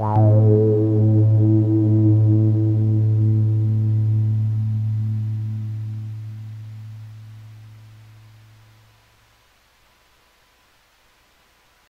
Wow.